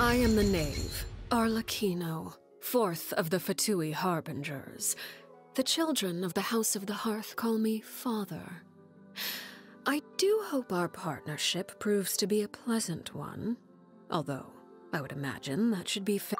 I am the knave, Arlecchino, fourth of the Fatui Harbingers. The children of the House of the Hearth call me Father. I do hope our partnership proves to be a pleasant one, although I would imagine that should be fair.